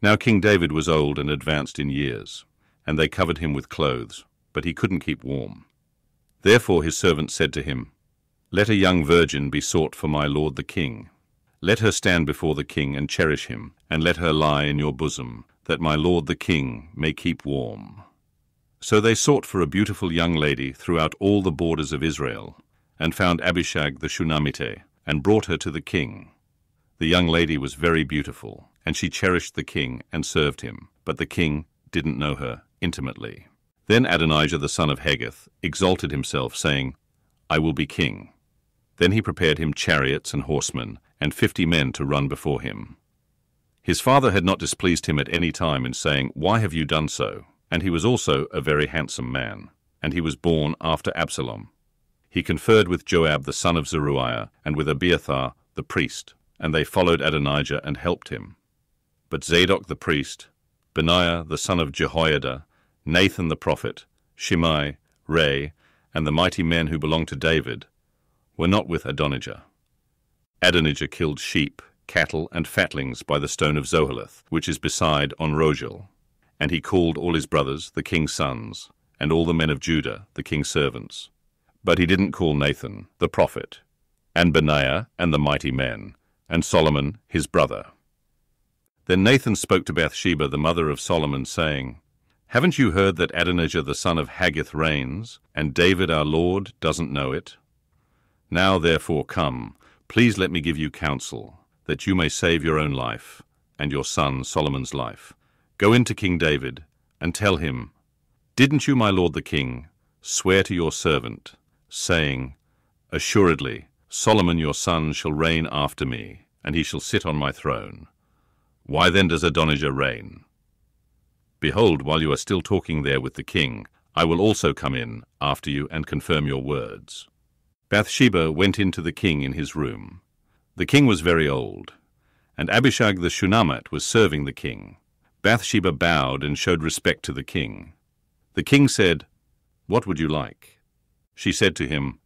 Now King David was old and advanced in years, and they covered him with clothes, but he couldn't keep warm. Therefore his servants said to him, Let a young virgin be sought for my lord the king. Let her stand before the king and cherish him, and let her lie in your bosom, that my lord the king may keep warm. So they sought for a beautiful young lady throughout all the borders of Israel, and found Abishag the Shunammite, and brought her to the king. The young lady was very beautiful, and she cherished the king and served him, but the king didn't know her intimately. Then Adonijah the son of Haggith exalted himself, saying, I will be king. Then he prepared him chariots and horsemen, and fifty men to run before him. His father had not displeased him at any time in saying, Why have you done so? And he was also a very handsome man, and he was born after Absalom. He conferred with Joab the son of Zeruiah, and with Abiathar the priest, and they followed Adonijah and helped him. But Zadok the priest, Benaiah the son of Jehoiada, Nathan the prophet, Shimei, Rei, and the mighty men who belonged to David, were not with Adonijah. Adonijah killed sheep, cattle, and fatlings by the stone of Zoheleth, which is beside On En Rogel. And he called all his brothers, the king's sons, and all the men of Judah, the king's servants. But he didn't call Nathan, the prophet, and Benaiah and the mighty men, and Solomon his brother. Then Nathan spoke to Bathsheba, the mother of Solomon, saying, Haven't you heard that Adonijah the son of Haggith reigns, and David our Lord doesn't know it? Now therefore come, please let me give you counsel, that you may save your own life, and your son Solomon's life. Go in to King David, and tell him, Didn't you, my lord the king, swear to your servant, saying, Assuredly, Solomon your son shall reign after me, and he shall sit on my throne. Why then does Adonijah reign? Behold, while you are still talking there with the king, I will also come in after you and confirm your words. Bathsheba went in to the king in his room. The king was very old, and Abishag the Shunammite was serving the king. Bathsheba bowed and showed respect to the king. The king said, What would you like? She said to him,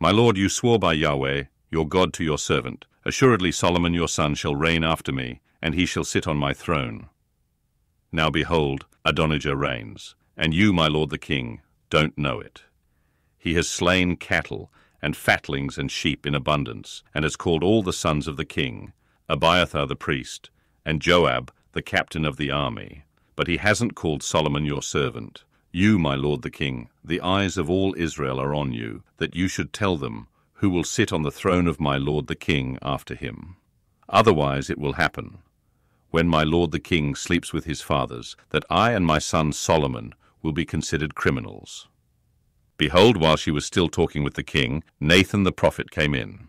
My lord, you swore by Yahweh, your God, to your servant, Assuredly Solomon your son shall reign after me, and he shall sit on my throne. Now behold, Adonijah reigns, and you, my lord the king, don't know it. He has slain cattle, and fatlings and sheep in abundance, and has called all the sons of the king, Abiathar the priest, and Joab, the captain of the army. But he hasn't called Solomon your servant. You, my lord the king, the eyes of all Israel are on you, that you should tell them, who will sit on the throne of my lord the king after him. Otherwise it will happen, when my lord the king sleeps with his fathers, that I and my son Solomon will be considered criminals. Behold, while she was still talking with the king, Nathan the prophet came in.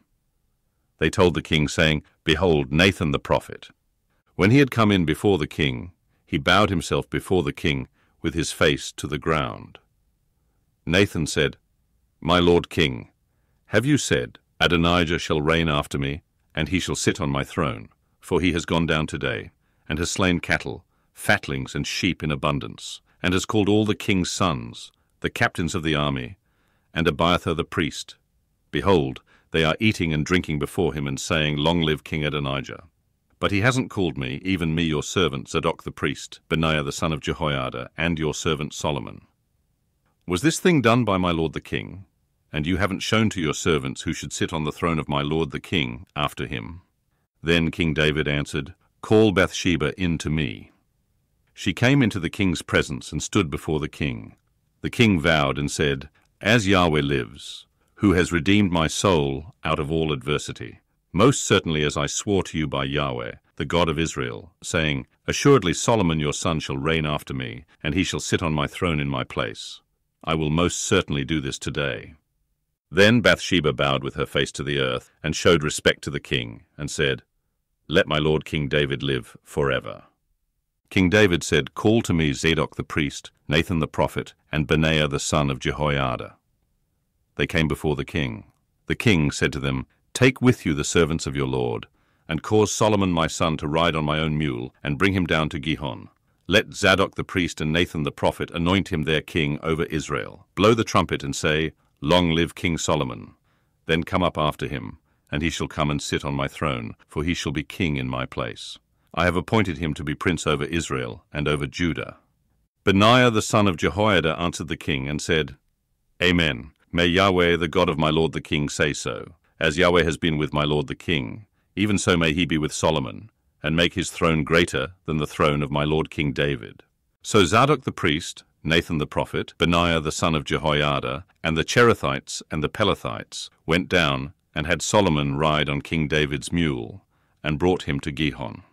They told the king, saying, Behold, Nathan the prophet. When he had come in before the king, he bowed himself before the king with his face to the ground. Nathan said, My lord king, have you said, Adonijah shall reign after me, and he shall sit on my throne? For he has gone down today, and has slain cattle, fatlings, and sheep in abundance, and has called all the king's sons, the captains of the army, and Abiathar the priest. Behold, they are eating and drinking before him, and saying, Long live King Adonijah. But he hasn't called me, even me your servant Zadok the priest, Benaiah the son of Jehoiada, and your servant Solomon. Was this thing done by my lord the king? And you haven't shown to your servants who should sit on the throne of my lord the king after him? Then King David answered, Call Bathsheba in to me. She came into the king's presence and stood before the king. The king vowed and said, As Yahweh lives, who has redeemed my soul out of all adversity, most certainly as I swore to you by Yahweh, the God of Israel, saying, Assuredly Solomon your son shall reign after me, and he shall sit on my throne in my place. I will most certainly do this today. Then Bathsheba bowed with her face to the earth, and showed respect to the king, and said, Let my lord King David live forever. King David said, Call to me Zadok the priest, Nathan the prophet, and Benaiah the son of Jehoiada. They came before the king. The king said to them, Take with you the servants of your lord, and cause Solomon my son to ride on my own mule, and bring him down to Gihon. Let Zadok the priest and Nathan the prophet anoint him there king over Israel. Blow the trumpet and say, Long live King Solomon. Then come up after him, and he shall come and sit on my throne, for he shall be king in my place. I have appointed him to be prince over Israel and over Judah. Benaiah the son of Jehoiada answered the king and said, Amen. May Yahweh, the God of my lord the king, say so. As Yahweh has been with my lord the king, even so may he be with Solomon, and make his throne greater than the throne of my lord King David. So Zadok the priest, Nathan the prophet, Benaiah the son of Jehoiada, and the Cherethites and the Pelethites went down and had Solomon ride on King David's mule, and brought him to Gihon.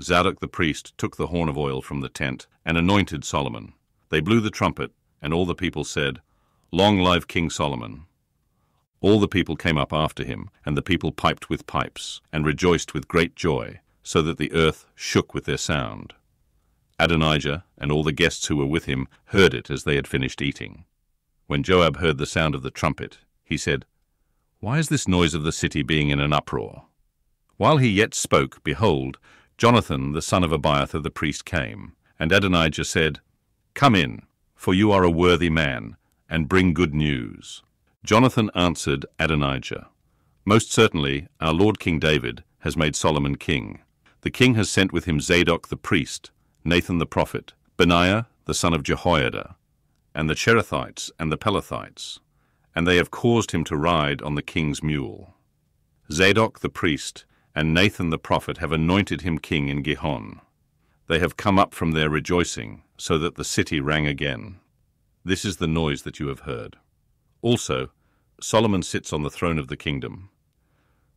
Zadok the priest took the horn of oil from the tent and anointed Solomon. They blew the trumpet, and all the people said, Long live King Solomon. All the people came up after him, and the people piped with pipes, and rejoiced with great joy, so that the earth shook with their sound. Adonijah and all the guests who were with him heard it as they had finished eating. When Joab heard the sound of the trumpet, he said, Why is this noise of the city being in an uproar? While he yet spoke, behold, Jonathan the son of Abiathar the priest came, and Adonijah said, Come in, for you are a worthy man, and bring good news. Jonathan answered Adonijah, Most certainly our Lord King David has made Solomon king. The king has sent with him Zadok the priest, Nathan the prophet, Benaiah the son of Jehoiada, and the Cherethites and the Pelethites, and they have caused him to ride on the king's mule. Zadok the priest and Nathan the prophet have anointed him king in Gihon. They have come up from their rejoicing, so that the city rang again. This is the noise that you have heard. Also, Solomon sits on the throne of the kingdom.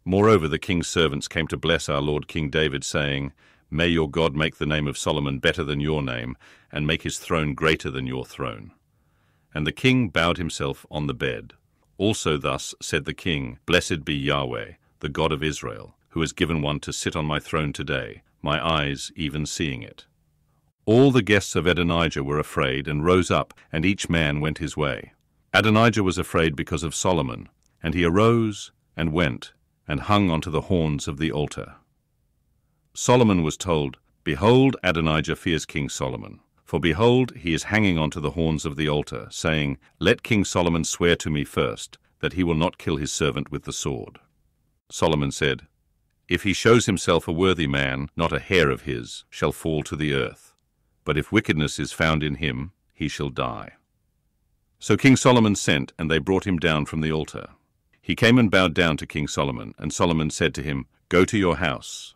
Moreover, the king's servants came to bless our lord King David, saying, May your God make the name of Solomon better than your name, and make his throne greater than your throne. And the king bowed himself on the bed. Also thus said the king, Blessed be Yahweh, the God of Israel, who has given one to sit on my throne today, my eyes even seeing it. All the guests of Adonijah were afraid, and rose up, and each man went his way. Adonijah was afraid because of Solomon, and he arose and went, and hung onto the horns of the altar. Solomon was told, Behold, Adonijah fears King Solomon. For behold, he is hanging on to the horns of the altar, saying, Let King Solomon swear to me first, that he will not kill his servant with the sword. Solomon said, If he shows himself a worthy man, not a hair of his shall fall to the earth. But if wickedness is found in him, he shall die. So King Solomon sent, and they brought him down from the altar. He came and bowed down to King Solomon, and Solomon said to him, Go to your house.